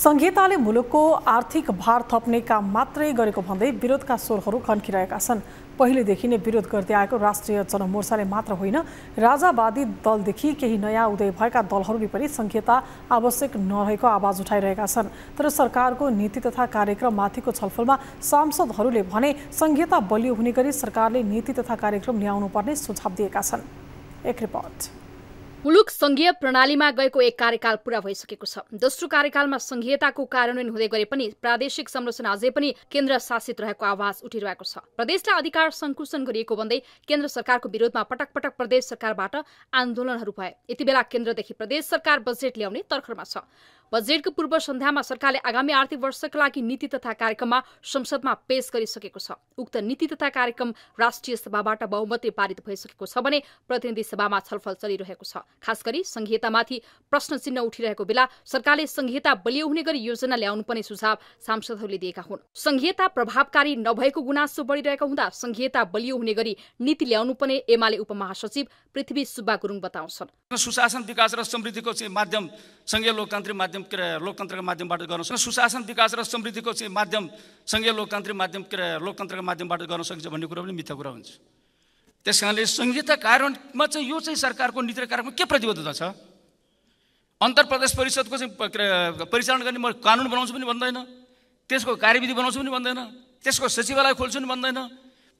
संहिताले मुलुकको आर्थिक भार थप्ने काम मात्रै गरेको भन्दै विरोधका स्वरहरू खन्किरहेका छन्। पहिलेदेखि नै विरोध गर्दै आएको राष्ट्रिय जनमोर्चाले मात्र होइन राजावादी दलदेखि केही नयाँ उदय भएका दलहरूले पनि संहिता आवश्यक नरहेको आवाज उठाइरहेका छन्। तर सरकारको नीति तथा कार्यक्रममाथिको छलफलमा सांसदहरूले भने संहिता बलियो हुने गरी सरकारले नीति तथा कार्यक्रम ल्याउनु पर्ने सुझाव दिएका छन्। एक रिपोर्ट। मुलुक संघीय प्रणालीमा गएको एक कार्यकाल पूरा भइसकेको छ। दोस्रो कार्यकालमा संघीयताको कार्यान्वयन हुँदै गरे पनि प्रादेशिक संरचना अझै पनि केन्द्र शासित रहेको आवाज उठिरहेको छ। प्रदेशलाई अधिकार संकुचन गरिएको भन्दै केन्द्र सरकारको विरोधमा पटक पटक प्रदेश सरकारबाट आन्दोलनहरू भए। यति बेला केन्द्रदेखि प्रदेश सरकार बजेट ल्याउने तर्खरमा छ। बजेटको पूर्व सन्ध्यामा सरकारले आगामी आर्थिक वर्षका लागि नीति तथा कार्यक्रममा संसदमा पेश गरिसकेको छ। उक्त नीति तथा कार्यक्रम राष्ट्रिय सभाबाट बहुमतले पारित भइसकेको छ भने प्रतिनिधि सभामा छलफल चलिरहेको छ। खास गरी संघीयतामाथि प्रश्न चिन्ह उठिरहेको बेला सरकारले संघीयता बलियो हुने गरी योजना ल्याउनु पर्ने सुझाव सांसदहरूले दिएका हुन्। संघीयता प्रभावकारी नभएको गुनासो बढिरहेको हुँदा संघीयता बलियो हुने गरी नीति ल्याउनु पर्ने एमाले उपमहासचिव पृथ्वी सुब्बा गुरुङ बताउँछन्। सुशासन विकास र समृद्धिको माध्यम सङ्घीय लोकतान्त्रिक माध्यम के अरे लोकतन्त्रको माध्यमबाट गर्न सक्छ सुशासन विकास र समृद्धिको चाहिँ माध्यम सङ्घीय लोकतान्त्रिक माध्यम के अरे लोकतन्त्रको माध्यमबाट गर्न सकिन्छ भन्ने कुरा पनि मिथ्या कुरा हुन्छ। त्यस कारणले संहिता कार्यमा चाहिँ यो चाहिँ सरकारको नीति र कार्यक्रममा के प्रतिबद्धता छ? अन्तर प्रदेश परिषदको चाहिँ परिचालन गर्ने म कानुन बनाउँछु पनि भन्दैन त्यसको कार्यविधि बनाउँछु पनि भन्दैन त्यसको सचिवालय खोल्छु पनि भन्दैन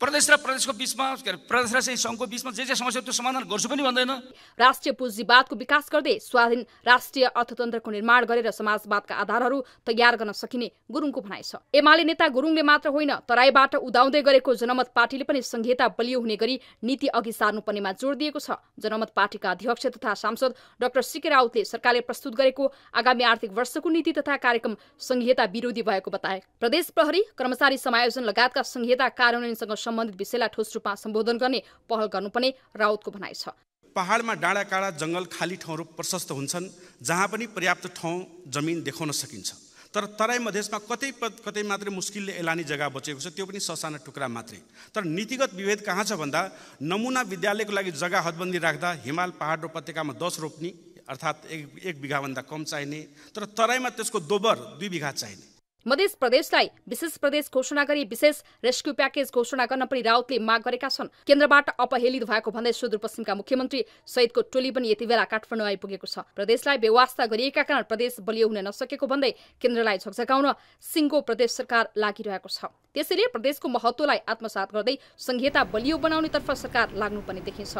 प्रदेश र प्रदेशको बिचमा प्रदेश र चाहिँ सङ्घको बिचमा जे जे समस्या त्यो समाधान गर्छु पनि भन्दैन। राष्ट्रिय पुँजीवादको विकास गर्दै स्वाधीन राष्ट्रिय अर्थतन्त्रको निर्माण गरेर समाजवादका आधारहरू तयार गर्न सकिने गुरुङको भनाइ छ। एमाले नेता गुरुङले मात्र होइन तराईबाट उदाउँदै गरेको जनमत पार्टीले पनि संहिता बलियो हुने गरी नीति अघि सार्नुपर्नेमा जोड दिएको छ। जनमत पार्टीका अध्यक्ष तथा सांसद डाक्टर सिके राउतले सरकारले प्रस्तुत गरेको आगामी आर्थिक वर्षको नीति तथा कार्यक्रम संहिता विरोधी भएको बताए। प्रदेश प्रहरी कर्मचारी समायोजन लगायतका संहिता कार्यान्वयनसँग सम्बन्धित विषयलाई ठोस रूपमा सम्बोधन गर्ने पहल गर्नुपर्ने राउतको भनाइ छ। पहाडमा डाँडा काँडा जङ्गल खाली ठाउँहरू प्रशस्त हुन्छन् जहाँ पनि पर्याप्त ठाउँ जमिन देखाउन सकिन्छ। तर तराई मधेसमा कतै कतै मात्रै मुस्किलले एलानी जग्गा बचेको छ त्यो पनि ससाना टुक्रा मात्रै। तर नीतिगत विभेद कहाँ छ भन्दा नमुना विद्यालयको लागि जग्गा हदबन्दी राख्दा हिमाल पहाड उपत्यकामा दस रोप्ने अर्थात् एक एक बिघाभन्दा कम चाहिने तर तराईमा त्यसको दोबर दुई बिघा चाहिने। मध्य प्रदेशलाई विशेष प्रदेश घोषणा गरी विशेष रेस्क्यू प्याकेज घोषणा गर्न पनि राउतले माग गरेका छन्। केन्द्रबाट अपहेलित भएको भन्दै सुदूरपश्चिमका मुख्यमन्त्री सहितको टोली पनि यति बेला काठमाडौँ आइपुगेको छ। प्रदेशलाई व्यवस्था गरिएका कारण प्रदेश बलियो हुन नसकेको भन्दै केन्द्रलाई झकझकाउन सिङ्गो प्रदेश सरकार लागिरहेको छ। त्यसैले प्रदेशको महत्वलाई आत्मसात गर्दै संहिता बलियो बनाउनेतर्फ सरकार लाग्नुपर्ने देखिन्छ।